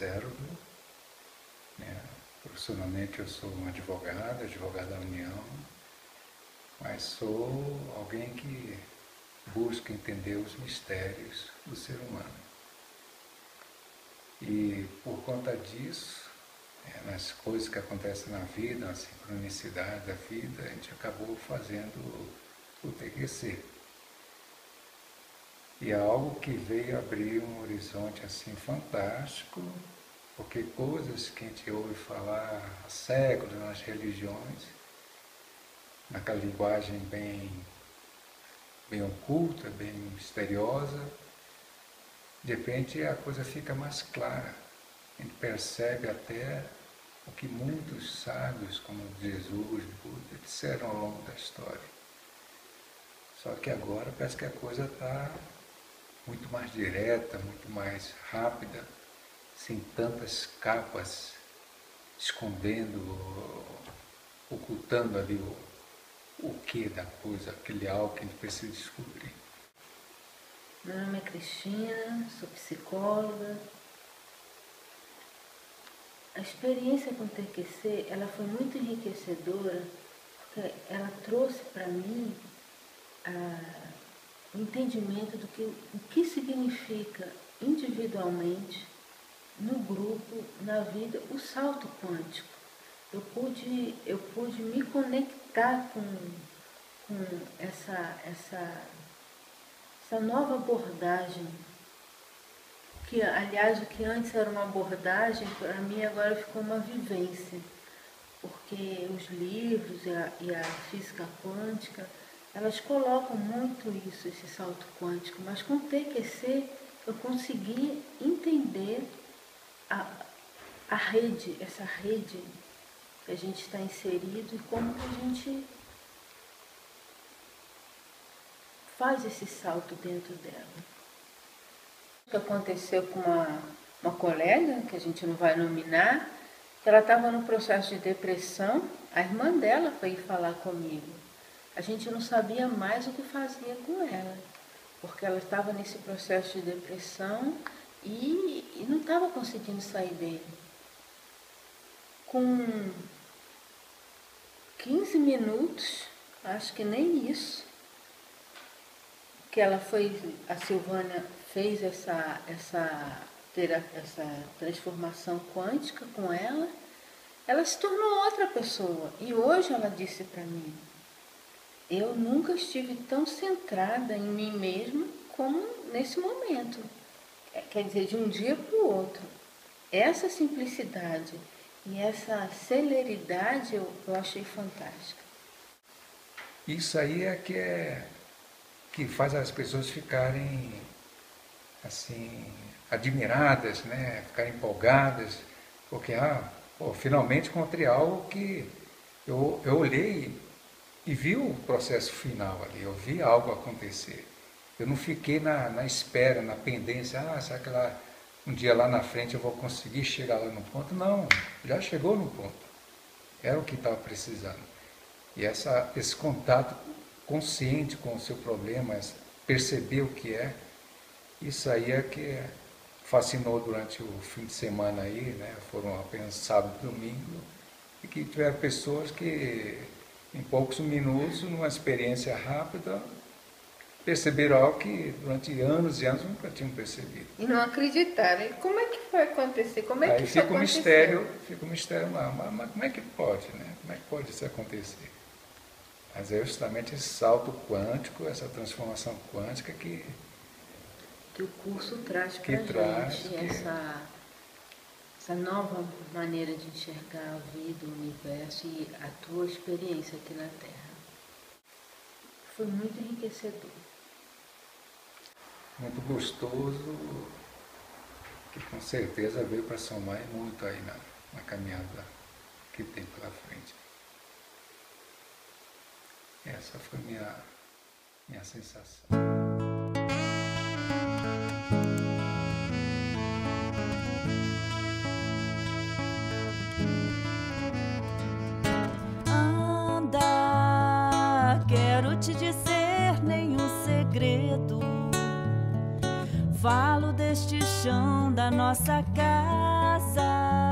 servo. Né? Profissionalmente eu sou um advogado, advogado da União, mas sou alguém que busca entender os mistérios do ser humano. E por conta disso, é, nas coisas que acontecem na vida, na sincronicidade da vida, a gente acabou fazendo o TQC. E é algo que veio abrir um horizonte assim fantástico, porque coisas que a gente ouve falar há séculos nas religiões, naquela linguagem bem, bem oculta, bem misteriosa, de repente a coisa fica mais clara. A gente percebe até o que muitos sábios, como Jesus, Buda, disseram ao longo da história. Só que agora parece que a coisa está muito mais direta, muito mais rápida, sem tantas capas escondendo, ocultando ali o, o que da coisa, aquele algo que a gente precisa descobrir. Meu nome é Cristina, sou psicóloga. A experiência com o TQC, ela foi muito enriquecedora, porque ela trouxe para mim a, entendimento do que, o que significa individualmente, no grupo, na vida, o salto quântico. Eu pude, eu pude me conectar com, com essa, essa essa nova abordagem, que aliás o que antes era uma abordagem, para mim agora ficou uma vivência, porque os livros e a, e a física quântica, elas colocam muito isso, esse salto quântico, mas com o TQC eu consegui entender a, a rede, essa rede que a gente está inserido e como que a gente faz esse salto dentro dela. O que aconteceu com uma, uma colega, que a gente não vai nominar, que ela estava no processo de depressão, a irmã dela foi falar comigo. A gente não sabia mais o que fazia com ela, porque ela estava nesse processo de depressão e, e não estava conseguindo sair dele. Com 15 minutos, acho que nem isso, que ela foi, a Silvânia fez essa, essa, essa transformação quântica com ela, ela se tornou outra pessoa. E hoje ela disse para mim, eu nunca estive tão centrada em mim mesma como nesse momento. É, quer dizer, de um dia para o outro. Essa simplicidade e essa celeridade eu, eu achei fantástica. Isso aí é que é que faz as pessoas ficarem assim admiradas, né? ficarem empolgadas, porque ah, pô, finalmente encontrei algo que eu, eu olhei e vi o processo final ali, eu vi algo acontecer. Eu não fiquei na, na espera, na pendência, ah, será que lá, um dia lá na frente eu vou conseguir chegar lá no ponto? Não, já chegou no ponto. Era o que estava precisando. E essa, esse contato consciente com o seu problema, perceber o que é, isso aí é que fascinou durante o fim de semana aí, né? Foram apenas sábado e domingo, e que tiveram pessoas que em poucos minutos, numa experiência rápida, perceberam algo que durante anos e anos nunca tinham percebido. E não acreditaram. E como é que foi acontecer? Como é Aí que fica isso um mistério, fica um mistério lá. Mas, mas como é que pode, né? Como é que pode isso acontecer? Mas é justamente esse salto quântico, essa transformação quântica que. Que o curso traz para a gente, que... essa, essa nova maneira de enxergar a vida, o universo e a tua experiência aqui na Terra. Foi muito enriquecedor. Muito gostoso, que com certeza veio para somar muito aí na, na caminhada que tem pela frente. Essa foi minha, minha sensação. Dizer nenhum segredo. Falo deste chão da nossa casa.